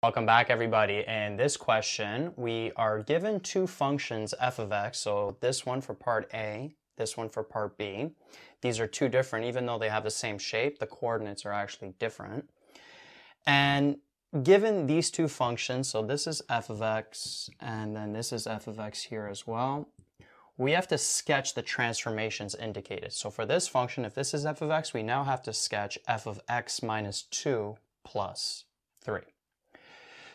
Welcome back everybody. In this question, we are given two functions f of x, so this one for part A, this one for part B. These are two different, even though they have the same shape, the coordinates are actually different. And given these two functions, so this is f of x, and then this is f of x here as well, we have to sketch the transformations indicated. So for this function, if this is f of x, we now have to sketch f of x minus 2 plus 3.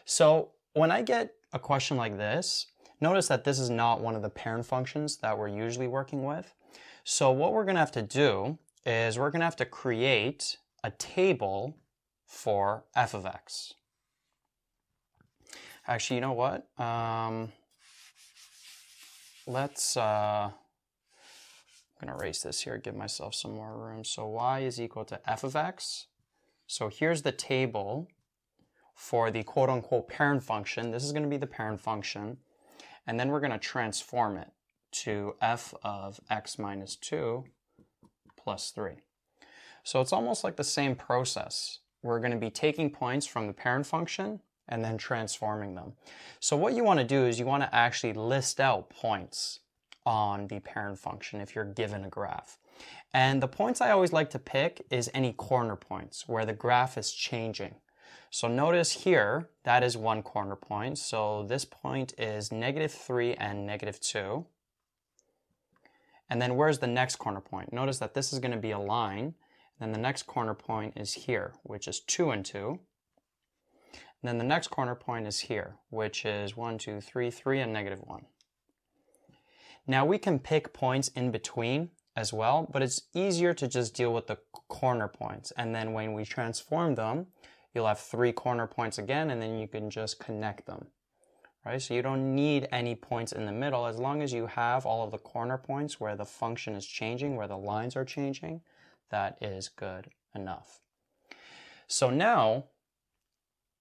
So when I get a question like this, notice that this is not one of the parent functions that we're usually working with. So what we're going to have to do is we're going to have to create a table for f of x. Actually, you know what? Um, let's, uh, I'm going to erase this here, give myself some more room. So y is equal to f of x. So here's the table for the quote unquote parent function. This is going to be the parent function. And then we're going to transform it to f of x minus 2 plus 3. So it's almost like the same process. We're going to be taking points from the parent function and then transforming them. So what you want to do is you want to actually list out points on the parent function if you're given a graph. And the points I always like to pick is any corner points where the graph is changing. So notice here, that is one corner point. So this point is negative 3 and negative 2. And then where's the next corner point? Notice that this is going to be a line. Then the next corner point is here, which is 2 and 2. And then the next corner point is here, which is 1, 2, 3, 3 and negative 1. Now we can pick points in between as well, but it's easier to just deal with the corner points. And then when we transform them, You'll have three corner points again, and then you can just connect them. Right? So you don't need any points in the middle. As long as you have all of the corner points where the function is changing, where the lines are changing, that is good enough. So now,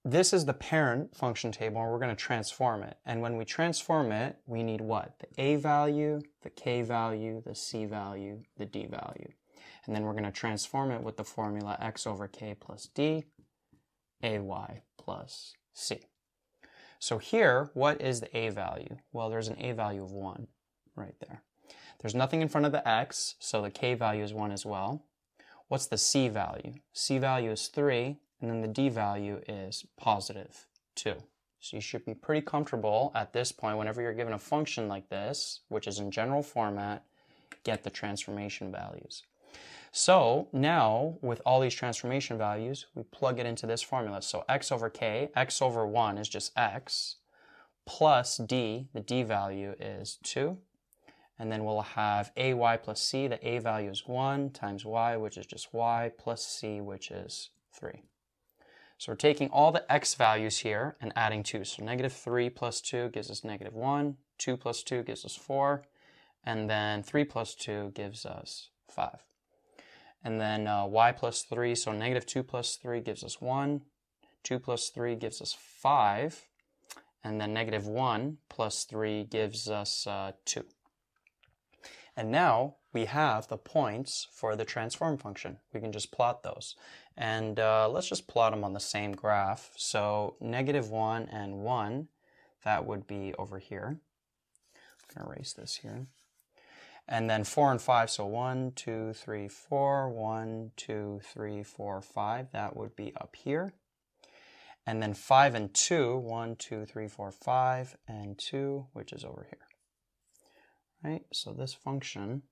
this is the parent function table, and we're going to transform it. And when we transform it, we need what? The a value, the k value, the c value, the d value. And then we're going to transform it with the formula x over k plus d ay plus c. So here, what is the a value? Well, there's an a value of 1 right there. There's nothing in front of the x, so the k value is 1 as well. What's the c value? c value is 3, and then the d value is positive 2. So you should be pretty comfortable at this point whenever you're given a function like this, which is in general format, get the transformation values. So now with all these transformation values, we plug it into this formula. So x over k, x over 1 is just x, plus d, the d value is 2. And then we'll have ay plus c, the a value is 1, times y, which is just y, plus c, which is 3. So we're taking all the x values here and adding 2. So negative 3 plus 2 gives us negative 1, 2 plus 2 gives us 4, and then 3 plus 2 gives us 5. And then uh, y plus 3, so negative 2 plus 3 gives us 1. 2 plus 3 gives us 5. And then negative 1 plus 3 gives us uh, 2. And now we have the points for the transform function. We can just plot those. And uh, let's just plot them on the same graph. So negative 1 and 1, that would be over here. I'm going to erase this here. And then four and five, so one, two, three, four, one, two, three, four, five, that would be up here. And then five and two, one, two, three, four, five, and two, which is over here. Right, so this function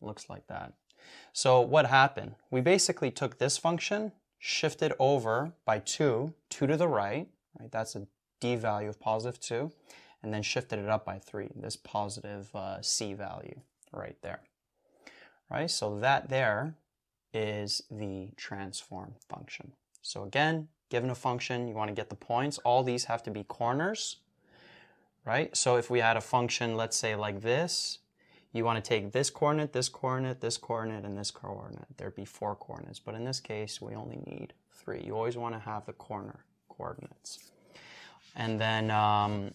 looks like that. So what happened? We basically took this function, shifted over by two, two to the right, right? That's a d value of positive two, and then shifted it up by three, this positive uh, c value right there. Right, so that there is the transform function. So again, given a function, you want to get the points. All these have to be corners, right? So if we had a function, let's say like this, you want to take this coordinate, this coordinate, this coordinate, and this coordinate. There'd be four coordinates, but in this case, we only need three. You always want to have the corner coordinates. And then, um,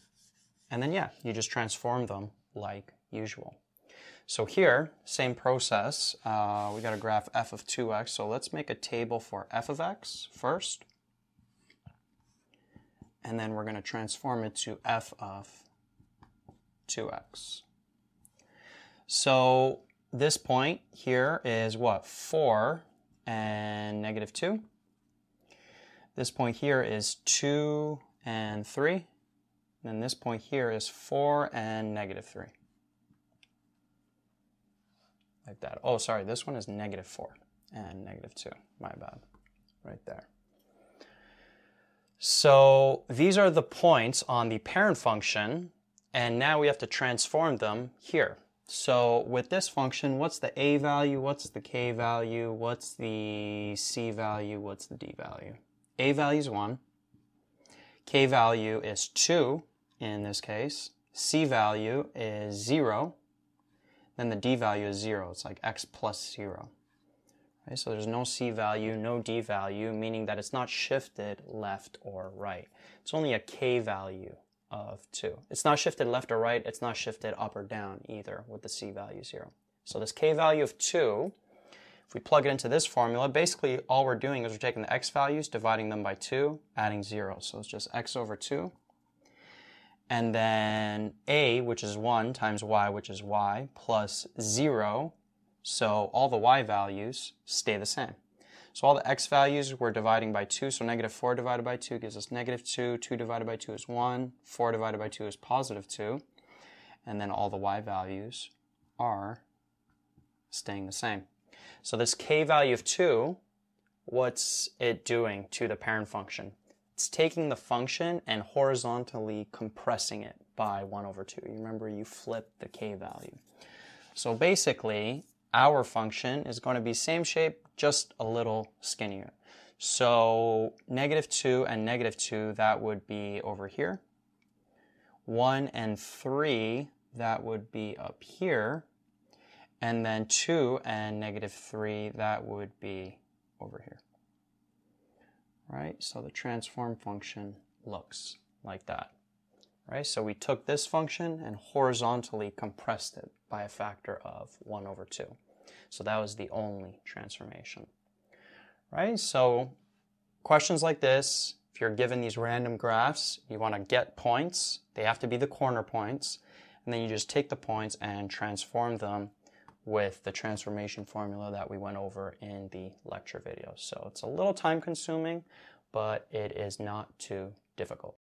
and then yeah, you just transform them like usual. So here, same process. Uh, we got a graph f of 2x. So let's make a table for f of x first. and then we're going to transform it to f of 2x. So this point here is what? 4 and negative 2. This point here is 2 and 3. And this point here is 4 and negative 3. Like that. Oh, sorry, this one is negative 4 and negative 2. My bad. Right there. So these are the points on the parent function, and now we have to transform them here. So with this function, what's the a value, what's the k value, what's the c value, what's the d value? a value is 1, k value is 2 in this case, c value is 0, then the d value is 0. It's like x plus 0. Right? So there's no c value, no d value, meaning that it's not shifted left or right. It's only a k value of 2. It's not shifted left or right, it's not shifted up or down either with the c value 0. So this k value of 2, if we plug it into this formula, basically all we're doing is we're taking the x values, dividing them by 2, adding 0. So it's just x over 2 and then a, which is 1, times y, which is y, plus 0. So all the y values stay the same. So all the x values we're dividing by 2. So negative 4 divided by 2 gives us negative 2. 2 divided by 2 is 1. 4 divided by 2 is positive 2. And then all the y values are staying the same. So this k value of 2, what's it doing to the parent function? It's taking the function and horizontally compressing it by 1 over 2. You remember you flip the k value. So basically, our function is going to be same shape, just a little skinnier. So negative 2 and negative 2, that would be over here. 1 and 3, that would be up here. And then 2 and negative 3, that would be over here right? So the transform function looks like that, right? So we took this function and horizontally compressed it by a factor of 1 over 2. So that was the only transformation, right? So questions like this, if you're given these random graphs, you want to get points. They have to be the corner points. And then you just take the points and transform them with the transformation formula that we went over in the lecture video. So it's a little time consuming, but it is not too difficult.